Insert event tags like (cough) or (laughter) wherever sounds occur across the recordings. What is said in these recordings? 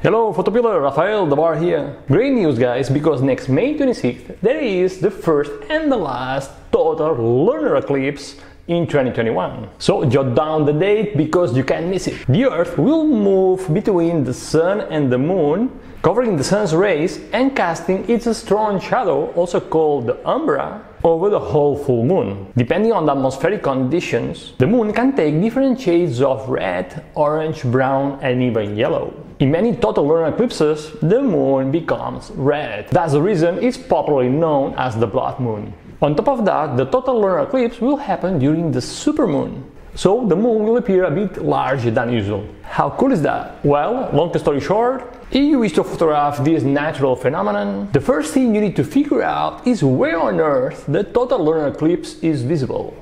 Hello Photopiller, Rafael Dabar here. Great news guys, because next May 26th there is the first and the last total lunar eclipse in 2021. So jot down the date because you can't miss it. The Earth will move between the Sun and the Moon, covering the Sun's rays and casting its strong shadow, also called the umbra, over the whole full moon. Depending on the atmospheric conditions, the moon can take different shades of red, orange, brown, and even yellow. In many total lunar eclipses, the moon becomes red. That's the reason it's popularly known as the blood moon. On top of that, the total lunar eclipse will happen during the supermoon. So the moon will appear a bit larger than usual. How cool is that? Well, long story short, if you wish to photograph this natural phenomenon, the first thing you need to figure out is where on earth the total lunar eclipse is visible.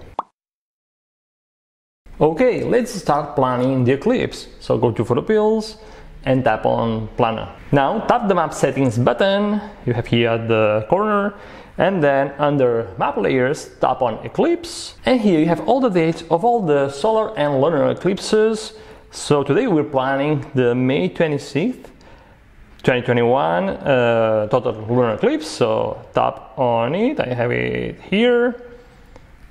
Okay, let's start planning the eclipse. So go to Photopills and tap on Planner. Now tap the map settings button you have here at the corner and then under map layers tap on eclipse and here you have all the dates of all the solar and lunar eclipses. So today we're planning the May 26th 2021 uh, total lunar eclipse. So tap on it I have it here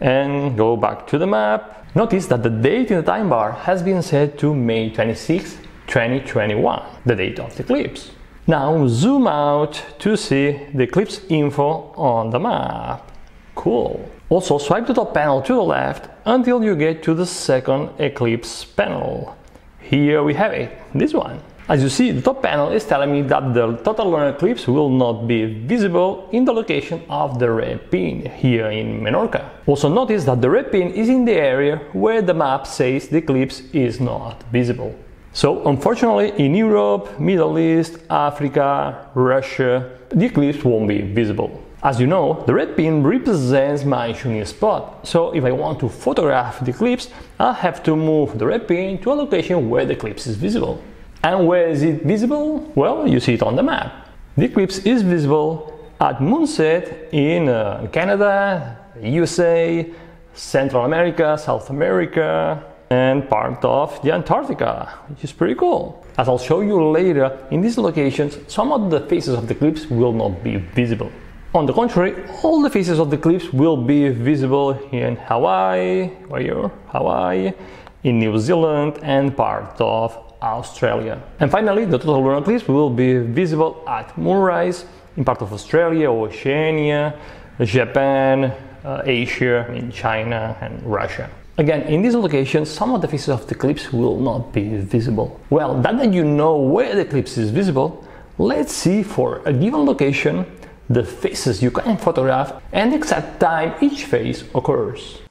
and go back to the map. Notice that the date in the time bar has been set to May 26th 2021 the date of the eclipse now zoom out to see the eclipse info on the map. Cool. Also swipe the top panel to the left until you get to the second eclipse panel. Here we have it, this one. As you see, the top panel is telling me that the total lunar eclipse will not be visible in the location of the red pin here in Menorca. Also notice that the red pin is in the area where the map says the eclipse is not visible. So unfortunately in Europe, Middle East, Africa, Russia, the eclipse won't be visible. As you know, the red pin represents my shooting spot, so if I want to photograph the eclipse, I'll have to move the red pin to a location where the eclipse is visible. And where is it visible? Well, you see it on the map. The eclipse is visible at moonset in uh, Canada, USA, Central America, South America, and part of the Antarctica, which is pretty cool. As I'll show you later, in these locations, some of the phases of the eclipse will not be visible. On the contrary, all the phases of the eclipse will be visible in Hawaii, where you're Hawaii, in New Zealand, and part of Australia. And finally, the total lunar eclipse will be visible at moonrise in part of Australia, Oceania, Japan, uh, Asia, in China, and Russia. Again, in these locations, some of the phases of the eclipse will not be visible. Well, now that you know where the eclipse is visible, let's see for a given location the phases you can photograph and the exact time each phase occurs.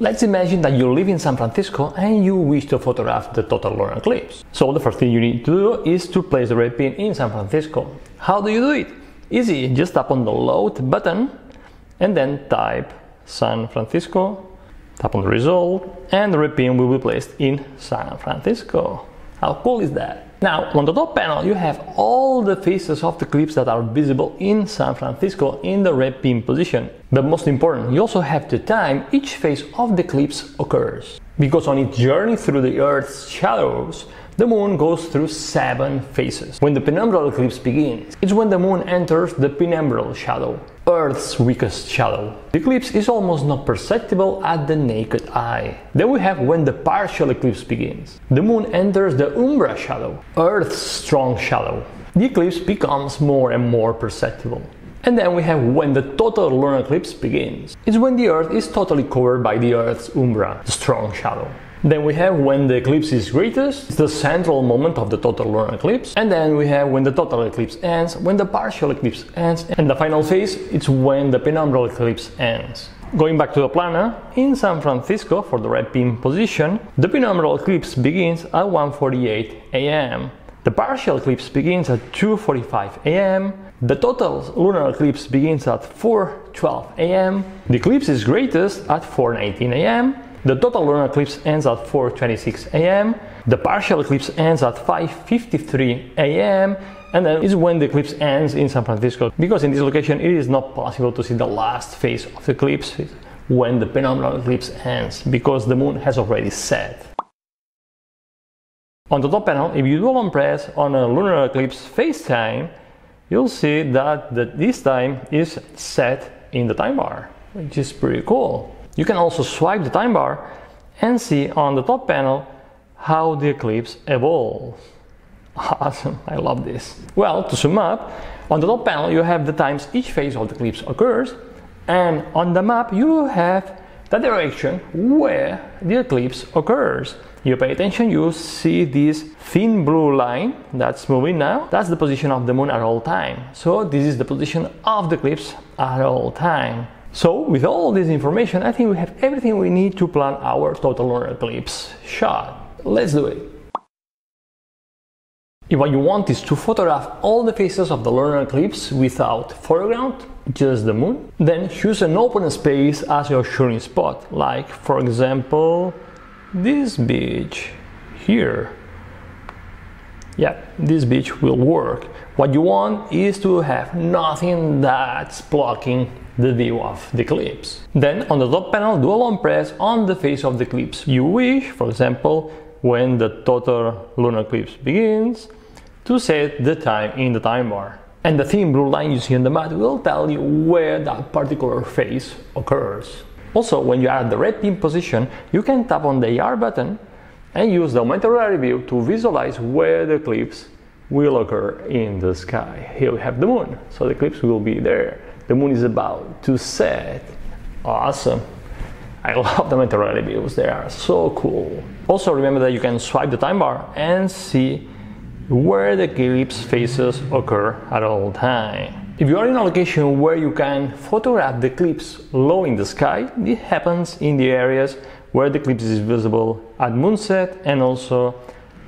Let's imagine that you live in San Francisco and you wish to photograph the total lunar eclipse. So the first thing you need to do is to place the red pin in San Francisco. How do you do it? Easy, just tap on the load button and then type San Francisco, tap on the result, and the red pin will be placed in San Francisco. How cool is that? Now, on the top panel, you have all the phases of the clips that are visible in San Francisco in the red pin position. But most important, you also have the time each phase of the eclipse occurs. Because on its journey through the Earth's shadows, the moon goes through seven phases. When the penumbral eclipse begins, it's when the moon enters the penumbral shadow, Earth's weakest shadow. The eclipse is almost not perceptible at the naked eye. Then we have when the partial eclipse begins. The moon enters the umbra shadow, Earth's strong shadow. The eclipse becomes more and more perceptible. And then we have when the total lunar eclipse begins. It's when the Earth is totally covered by the Earth's umbra, the strong shadow. Then we have when the eclipse is greatest, it's the central moment of the total lunar eclipse. And then we have when the total eclipse ends, when the partial eclipse ends, and the final phase, it's when the penumbral eclipse ends. Going back to the planner, in San Francisco for the red pin position, the penumbral eclipse begins at 1:48 a.m. The partial eclipse begins at 2:45 a.m. The total lunar eclipse begins at 4:12 a.m. The eclipse is greatest at 4:19 a.m. The total lunar eclipse ends at 4:26 a.m. The partial eclipse ends at 5:53 a.m. and then is when the eclipse ends in San Francisco because in this location it is not possible to see the last phase of the eclipse when the penumbral eclipse ends because the moon has already set. On the top panel, if you double press on a lunar eclipse phase time, you'll see that the, this time is set in the time bar, which is pretty cool. You can also swipe the time bar and see on the top panel how the eclipse evolves. (laughs) Awesome, I love this. Well, to sum up, on the top panel you have the times each phase of the eclipse occurs, and on the map you have the direction where the eclipse occurs. You pay attention, you see this thin blue line that's moving now. That's the position of the moon at all time. So this is the position of the eclipse at all time. So with all this information, I think we have everything we need to plan our total lunar eclipse shot. Let's do it. If what you want is to photograph all the phases of the lunar eclipse without foreground, just the moon, then choose an open space as your shooting spot, like for example this beach here. Yeah, this beach will work. What you want is to have nothing that's blocking the view of the eclipse. Then on the top panel, do a long press on the phase of the eclipse you wish, for example, when the total lunar eclipse begins, to set the time in the time bar. And the thin blue line you see on the mat will tell you where that particular phase occurs. Also, when you are at the red pin position, you can tap on the AR button and use the augmented reality view to visualize where the eclipse will occur in the sky. Here we have the moon, so the eclipse will be there. The moon is about to set. Awesome. I love the reality views, they are so cool. Also remember that you can swipe the time bar and see where the eclipse phases occur at all time. If you are in a location where you can photograph the eclipse low in the sky, it happens in the areas where the eclipse is visible at moonset and also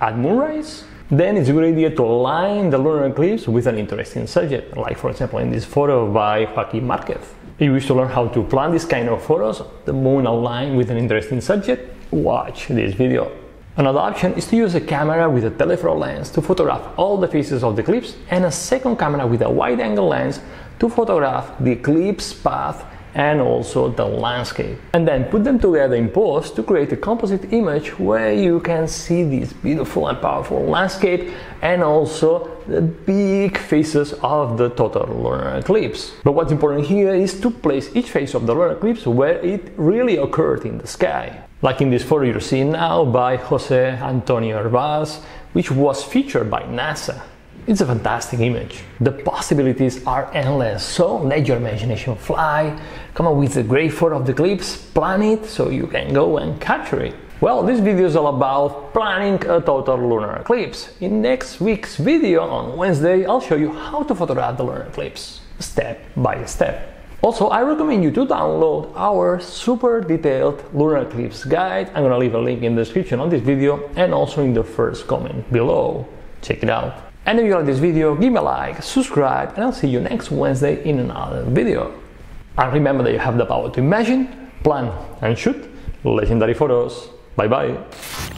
at moonrise. Then it's a good idea to align the lunar eclipse with an interesting subject, like for example in this photo by Joaquin Marquez. If you wish to learn how to plan this kind of photos, the moon aligned with an interesting subject, watch this video. Another option is to use a camera with a telephoto lens to photograph all the phases of the eclipse and a second camera with a wide angle lens to photograph the eclipse path and also the landscape. And then put them together in post to create a composite image where you can see this beautiful and powerful landscape and also the big phases of the total lunar eclipse. But what's important here is to place each phase of the lunar eclipse where it really occurred in the sky like in this photo you're seeing now by Jose Antonio Hervas, which was featured by NASA. It's a fantastic image. The possibilities are endless, so let your imagination fly, come up with the great photo of the eclipse, plan it so you can go and capture it. Well, this video is all about planning a total lunar eclipse. In next week's video on Wednesday, I'll show you how to photograph the lunar eclipse, step by step. Also, I recommend you to download our super detailed lunar eclipse guide. I'm gonna leave a link in the description of this video and also in the first comment below. Check it out. And if you like this video, give me a like, subscribe, and I'll see you next Wednesday in another video. And remember that you have the power to imagine, plan, and shoot legendary photos. Bye bye.